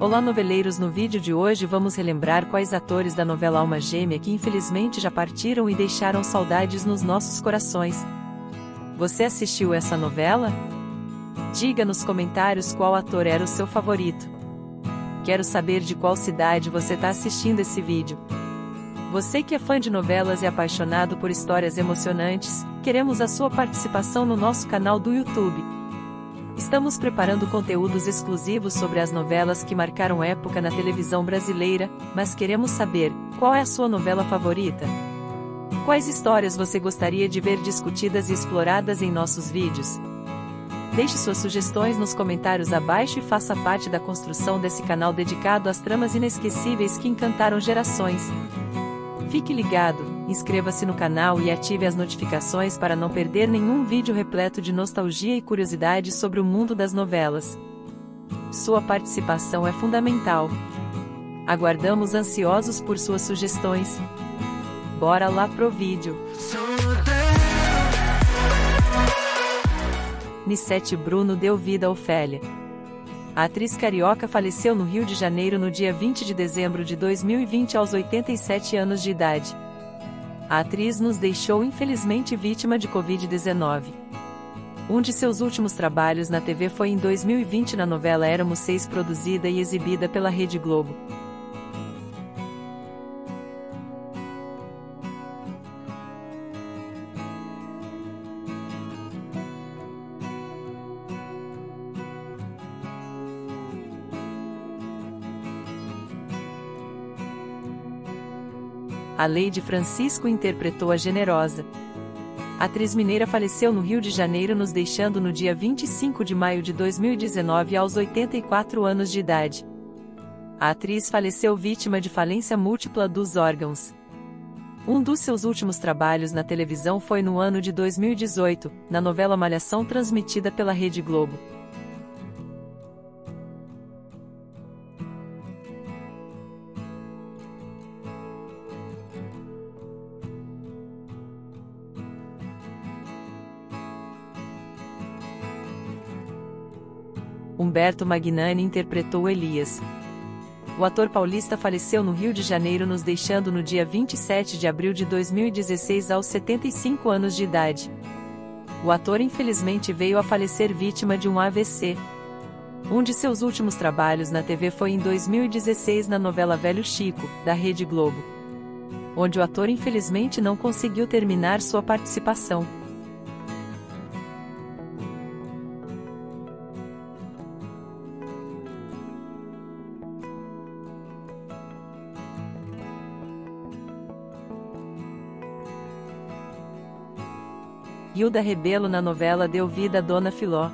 Olá noveleiros no vídeo de hoje vamos relembrar quais atores da novela Alma Gêmea que infelizmente já partiram e deixaram saudades nos nossos corações. Você assistiu essa novela? Diga nos comentários qual ator era o seu favorito. Quero saber de qual cidade você está assistindo esse vídeo. Você que é fã de novelas e apaixonado por histórias emocionantes, queremos a sua participação no nosso canal do YouTube. Estamos preparando conteúdos exclusivos sobre as novelas que marcaram época na televisão brasileira, mas queremos saber: qual é a sua novela favorita? Quais histórias você gostaria de ver discutidas e exploradas em nossos vídeos? Deixe suas sugestões nos comentários abaixo e faça parte da construção desse canal dedicado às tramas inesquecíveis que encantaram gerações. Fique ligado, inscreva-se no canal e ative as notificações para não perder nenhum vídeo repleto de nostalgia e curiosidade sobre o mundo das novelas. Sua participação é fundamental. Aguardamos ansiosos por suas sugestões. Bora lá pro vídeo. Nissete Bruno deu vida a Ofélia. A atriz carioca faleceu no Rio de Janeiro no dia 20 de dezembro de 2020 aos 87 anos de idade. A atriz nos deixou infelizmente vítima de Covid-19. Um de seus últimos trabalhos na TV foi em 2020 na novela Éramos Seis produzida e exibida pela Rede Globo. A Lady Francisco interpretou a generosa. A atriz mineira faleceu no Rio de Janeiro, nos deixando no dia 25 de maio de 2019 aos 84 anos de idade. A atriz faleceu vítima de falência múltipla dos órgãos. Um dos seus últimos trabalhos na televisão foi no ano de 2018, na novela Malhação transmitida pela Rede Globo. Humberto Magnani interpretou Elias. O ator paulista faleceu no Rio de Janeiro, nos deixando no dia 27 de abril de 2016 aos 75 anos de idade. O ator infelizmente veio a falecer vítima de um AVC. Um de seus últimos trabalhos na TV foi em 2016 na novela Velho Chico, da Rede Globo. Onde o ator infelizmente não conseguiu terminar sua participação. Hilda Rebelo na novela deu vida a Dona Filó.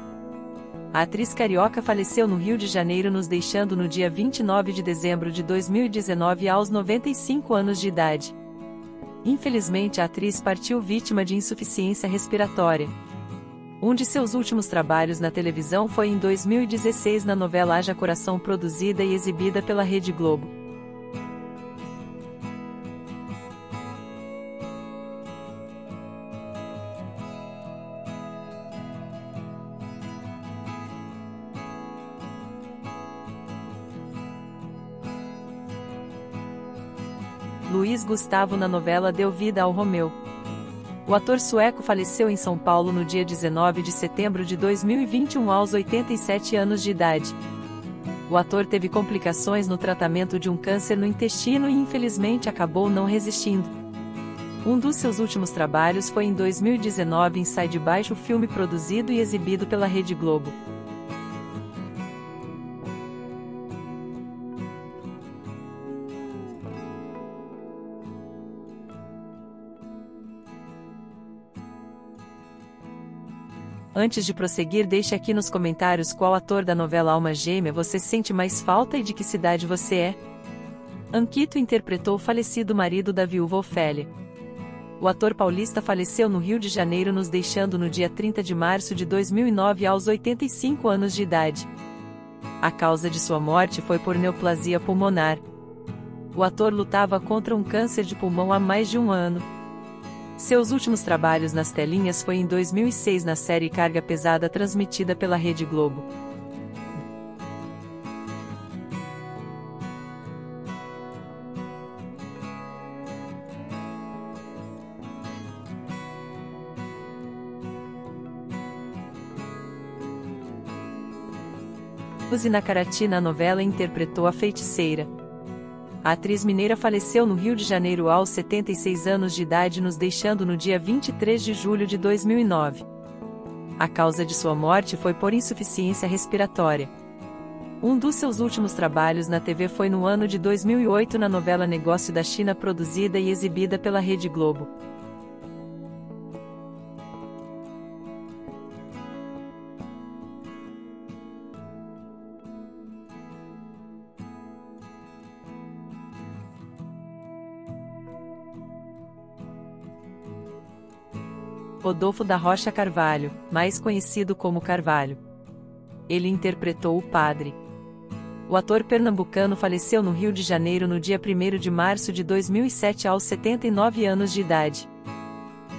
A atriz carioca faleceu no Rio de Janeiro nos deixando no dia 29 de dezembro de 2019 aos 95 anos de idade. Infelizmente a atriz partiu vítima de insuficiência respiratória. Um de seus últimos trabalhos na televisão foi em 2016 na novela Haja Coração produzida e exibida pela Rede Globo. Luiz Gustavo na novela deu vida ao Romeu. O ator sueco faleceu em São Paulo no dia 19 de setembro de 2021 aos 87 anos de idade. O ator teve complicações no tratamento de um câncer no intestino e infelizmente acabou não resistindo. Um dos seus últimos trabalhos foi em 2019 em Sai de Baixo, filme produzido e exibido pela Rede Globo. Antes de prosseguir, deixe aqui nos comentários qual ator da novela Alma Gêmea você sente mais falta e de que cidade você é. Anquito interpretou o falecido marido da viúva Ofélia. O ator paulista faleceu no Rio de Janeiro, nos deixando no dia 30 de março de 2009 aos 85 anos de idade. A causa de sua morte foi por neoplasia pulmonar. O ator lutava contra um câncer de pulmão há mais de um ano. Seus últimos trabalhos nas telinhas foi em 2006 na série Carga Pesada transmitida pela Rede Globo. Luz na na novela interpretou a feiticeira. A atriz mineira faleceu no Rio de Janeiro aos 76 anos de idade, nos deixando no dia 23 de julho de 2009. A causa de sua morte foi por insuficiência respiratória. Um dos seus últimos trabalhos na TV foi no ano de 2008 na novela Negócio da China, produzida e exibida pela Rede Globo. Rodolfo da Rocha Carvalho, mais conhecido como Carvalho. Ele interpretou o padre. O ator pernambucano faleceu no Rio de Janeiro no dia 1 de março de 2007 aos 79 anos de idade.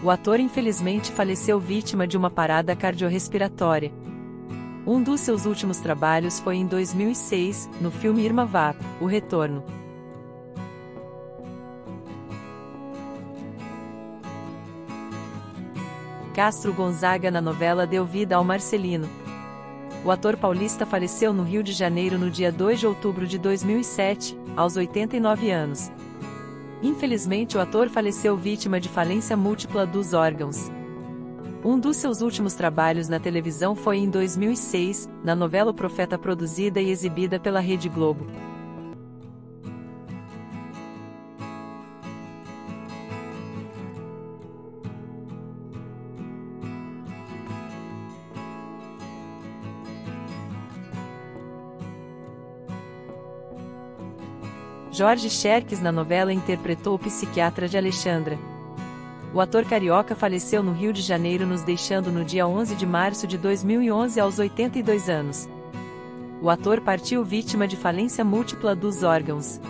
O ator infelizmente faleceu vítima de uma parada cardiorrespiratória. Um dos seus últimos trabalhos foi em 2006, no filme Irma Vap, O Retorno. Castro Gonzaga na novela deu vida ao Marcelino. O ator paulista faleceu no Rio de Janeiro no dia 2 de outubro de 2007, aos 89 anos. Infelizmente, o ator faleceu vítima de falência múltipla dos órgãos. Um dos seus últimos trabalhos na televisão foi em 2006, na novela O Profeta produzida e exibida pela Rede Globo. Jorge Cherques na novela interpretou o psiquiatra de Alexandra. O ator carioca faleceu no Rio de Janeiro nos deixando no dia 11 de março de 2011 aos 82 anos. O ator partiu vítima de falência múltipla dos órgãos.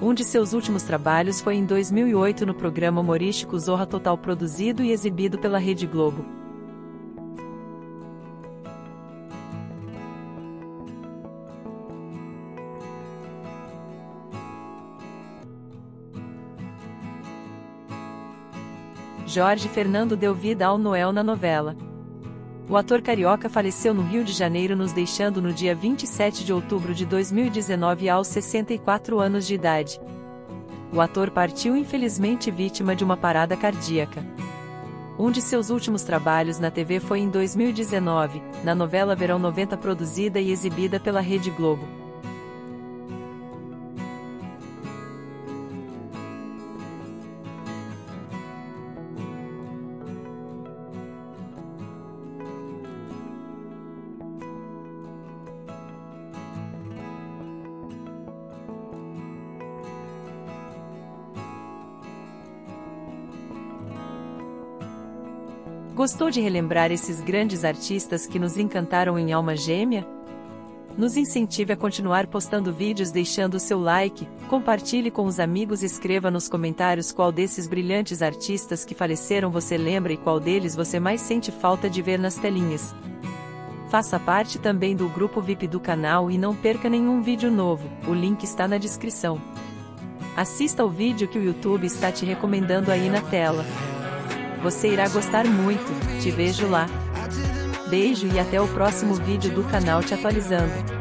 Um de seus últimos trabalhos foi em 2008 no programa humorístico Zorra Total produzido e exibido pela Rede Globo. Jorge Fernando deu vida ao Noel na novela. O ator carioca faleceu no Rio de Janeiro, nos deixando no dia 27 de outubro de 2019 aos 64 anos de idade. O ator partiu infelizmente vítima de uma parada cardíaca. Um de seus últimos trabalhos na TV foi em 2019, na novela Verão 90 produzida e exibida pela Rede Globo. Gostou de relembrar esses grandes artistas que nos encantaram em Alma Gêmea? Nos incentive a continuar postando vídeos deixando seu like, compartilhe com os amigos e escreva nos comentários qual desses brilhantes artistas que faleceram você lembra e qual deles você mais sente falta de ver nas telinhas. Faça parte também do grupo VIP do canal e não perca nenhum vídeo novo, o link está na descrição. Assista ao vídeo que o YouTube está te recomendando aí na tela. Você irá gostar muito, te vejo lá. Beijo e até o próximo vídeo do canal te atualizando.